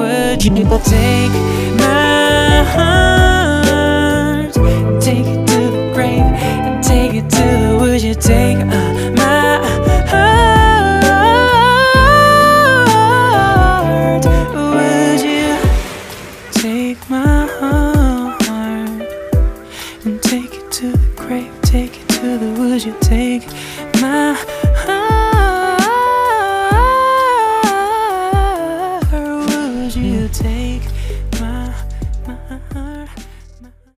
Would you take my heart, take it to the grave, and take it to the? Would you take uh, my heart? Would you take my heart and take it to the grave? Take it to the. Would you take my? you take